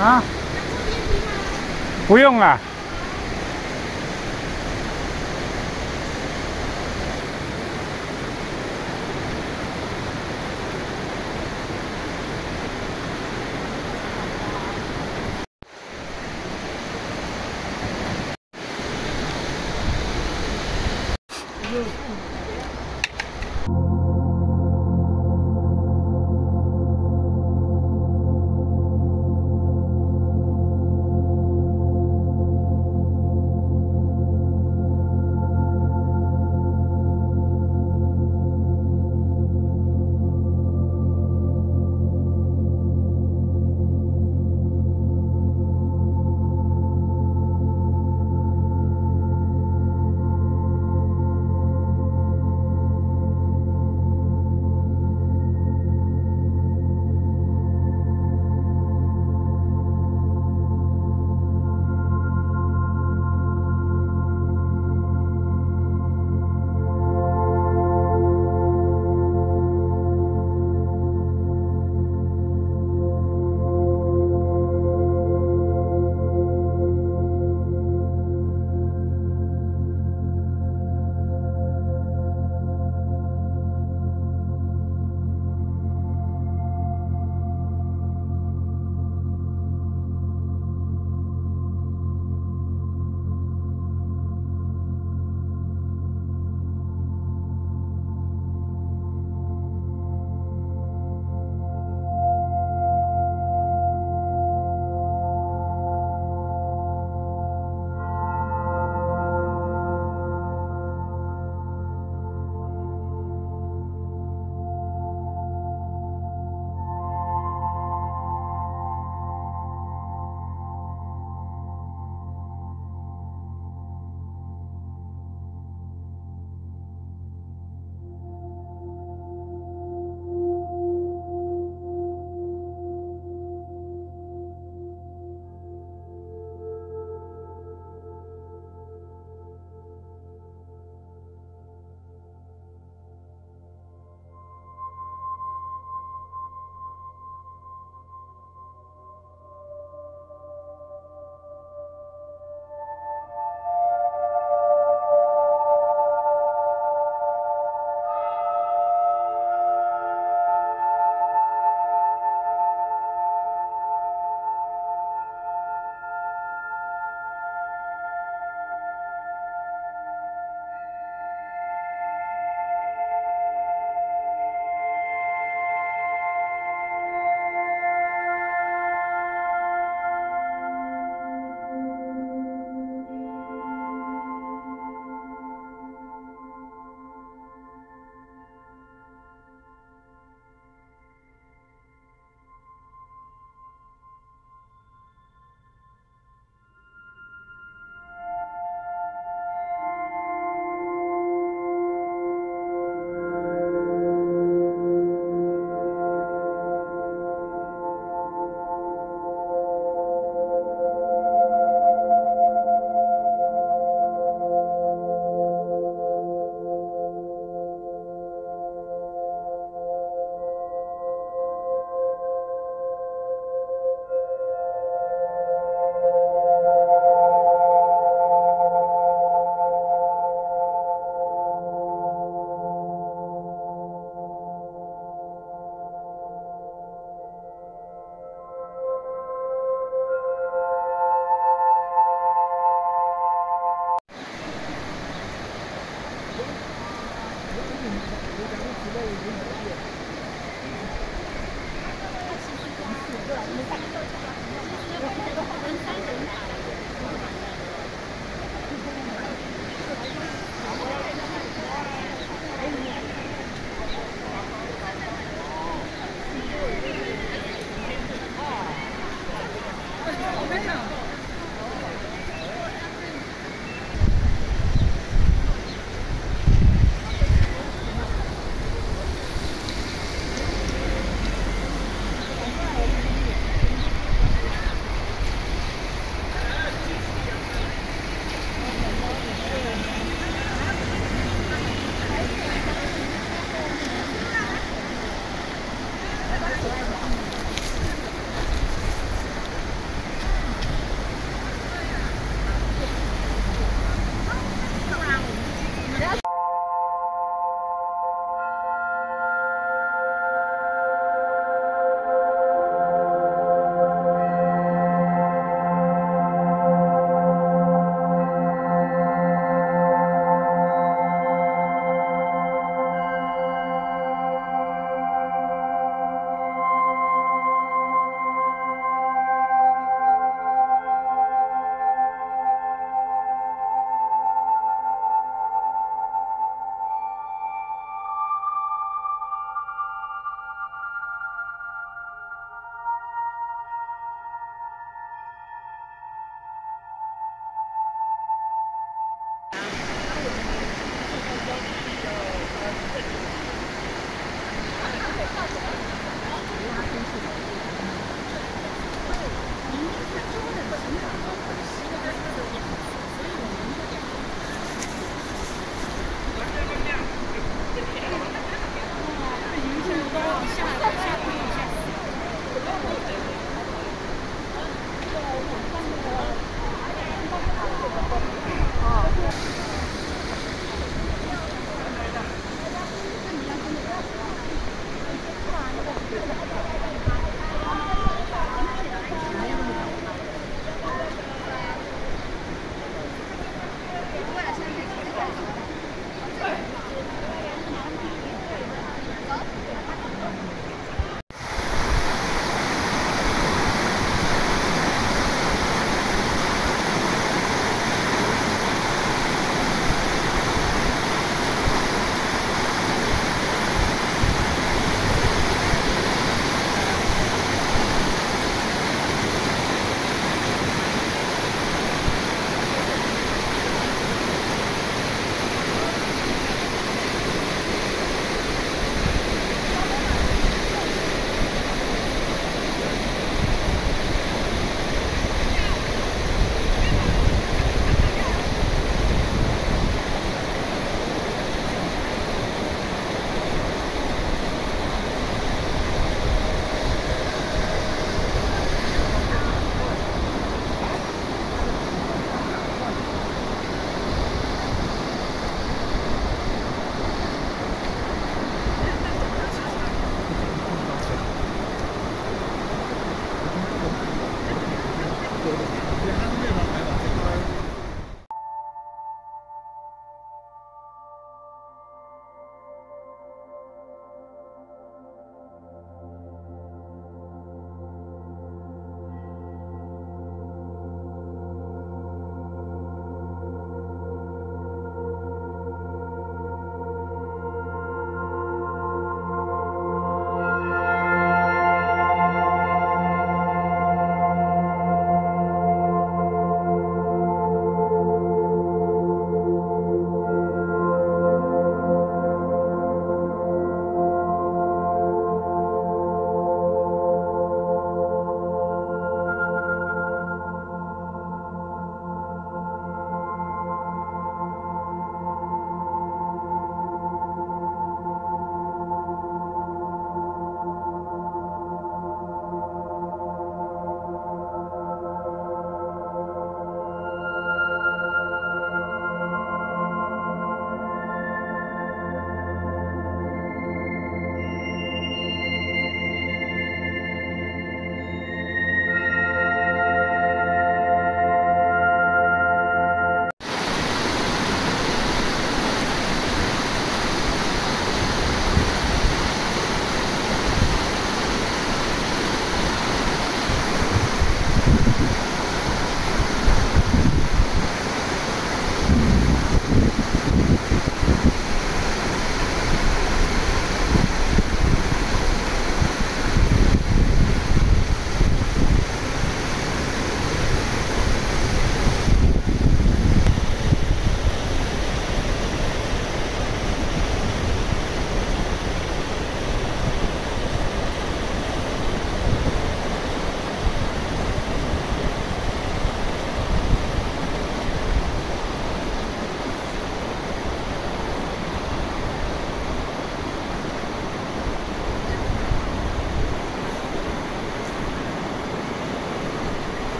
啊？不用了。它中的沉塔装潢使用的都是各种各样的材料，所以我们的这个工程呢，它主要是要用量，然后呢，它的零件都往下了，下空了，下空了。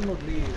normally